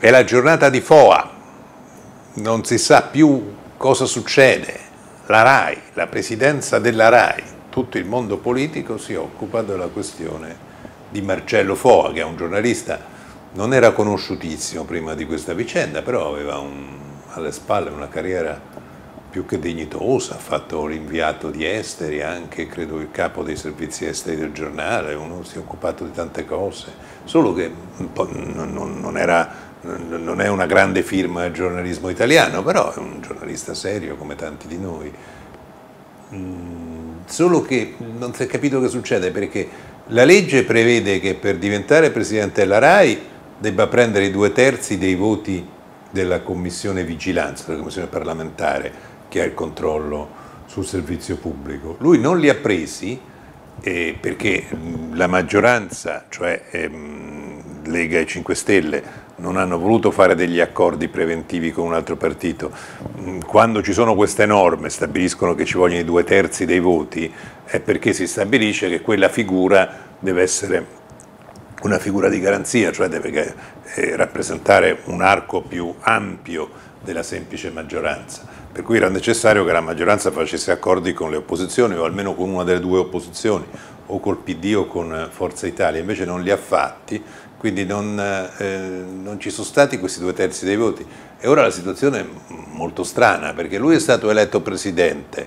È la giornata di Foa, non si sa più cosa succede. La RAI, la presidenza della RAI, tutto il mondo politico si occupa della questione di Marcello Foa, che è un giornalista, non era conosciutissimo prima di questa vicenda, però aveva un, alle spalle una carriera più che dignitosa, ha fatto l'inviato di esteri, anche credo il capo dei servizi esteri del giornale, uno si è occupato di tante cose, solo che non era non è una grande firma del giornalismo italiano, però è un giornalista serio come tanti di noi. Mm, solo che non si è capito che succede perché la legge prevede che per diventare presidente della RAI debba prendere i due terzi dei voti della commissione vigilanza, della commissione parlamentare che ha il controllo sul servizio pubblico. Lui non li ha presi eh, perché la maggioranza, cioè ehm, Lega e 5 Stelle, non hanno voluto fare degli accordi preventivi con un altro partito. Mm, quando ci sono queste norme, stabiliscono che ci vogliono i due terzi dei voti, è perché si stabilisce che quella figura deve essere una figura di garanzia, cioè deve eh, rappresentare un arco più ampio della semplice maggioranza. Per cui era necessario che la maggioranza facesse accordi con le opposizioni o almeno con una delle due opposizioni, o col PD o con Forza Italia, invece non li ha fatti quindi non, eh, non, ci sono stati questi due terzi dei voti. E ora la situazione è molto strana perché lui è stato eletto presidente,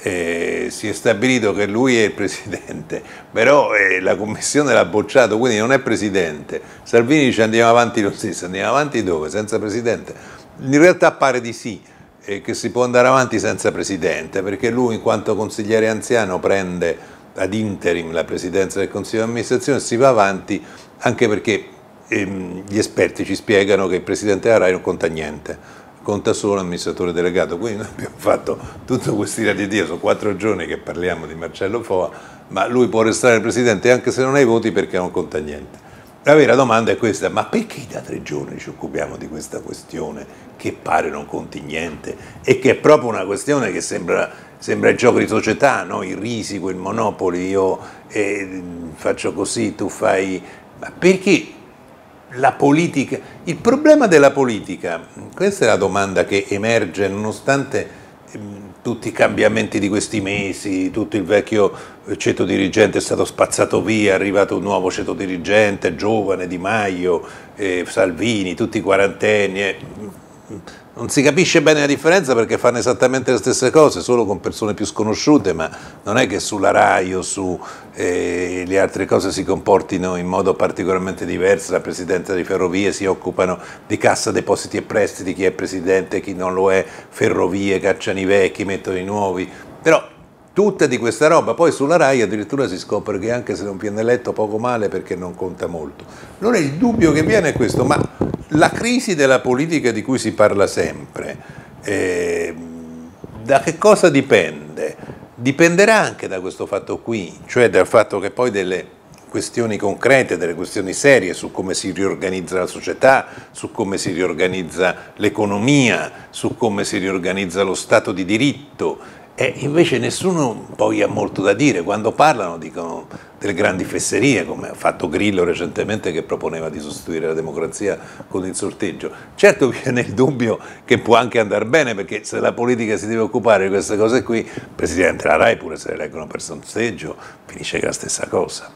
eh, si è stabilito che lui è il presidente, però eh, la commissione l'ha bocciato, quindi non è presidente. Salvini dice andiamo avanti lo stesso, andiamo avanti dove? Senza presidente? In realtà pare di sì, che si può andare avanti senza presidente, perché lui in quanto consigliere anziano prende ad interim la presidenza del Consiglio di amministrazione, si va avanti anche perché ehm, gli esperti ci spiegano che il Presidente della RAI non conta niente, conta solo l'amministratore delegato, quindi noi abbiamo fatto tutto questo ira di Dio, sono quattro giorni che parliamo di Marcello Foa, ma lui può restare Presidente anche se non ha i voti perché non conta niente. La vera domanda è questa, ma perché da tre giorni ci occupiamo di questa questione che pare non conti niente e che è proprio una questione che sembra, sembra il gioco di società, no? il risico, il monopoli, io eh, faccio così, tu fai ma perché la politica, il problema della politica, questa è la domanda che emerge nonostante tutti i cambiamenti di questi mesi, tutto il vecchio ceto dirigente è stato spazzato via, è arrivato un nuovo ceto dirigente, giovane, Di Maio, eh, Salvini, tutti i quarantenni. Eh, non si capisce bene la differenza perché fanno esattamente le stesse cose, solo con persone più sconosciute, ma non è che sulla RAI o sulle eh, altre cose si comportino in modo particolarmente diverso, la Presidenza di Ferrovie si occupano di cassa, depositi e prestiti, chi è Presidente, chi non lo è, Ferrovie, cacciano i vecchi, mettono i nuovi, però tutta di questa roba, poi sulla RAI addirittura si scopre che anche se non viene letto poco male perché non conta molto. È il dubbio che viene questo, ma la crisi della politica di cui si parla sempre, eh, da che cosa dipende? Dipenderà anche da questo fatto qui, cioè dal fatto che poi delle questioni concrete, delle questioni serie su come si riorganizza la società, su come si riorganizza l'economia, su come si riorganizza lo Stato di diritto e invece nessuno poi ha molto da dire, quando parlano dicono delle grandi fesserie, come ha fatto Grillo recentemente che proponeva di sostituire la democrazia con il sorteggio. Certo viene il dubbio che può anche andare bene, perché se la politica si deve occupare di queste cose qui, il Presidente della RAI pure se le eleggono per sorteggio, finisce che è la stessa cosa.